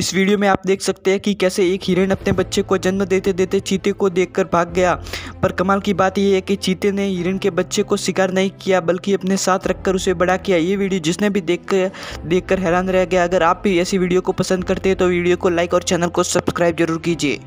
इस वीडियो में आप देख सकते हैं कि कैसे एक हिरण अपने बच्चे को जन्म देते देते चीते को देखकर भाग गया। पर कमाल की बात यह है कि चीते ने हिरण के बच्चे को शिकार नहीं किया, बल्कि अपने साथ रखकर उसे बड़ा किया। ये वीडियो जिसने भी देख कर देख कर हैरान रह गया। अगर आप भी ऐसी वीडियो को पसंद करते हैं तो वीडियो को लाइक और चैनल को सब्सक्राइब ज़रूर कीजिए।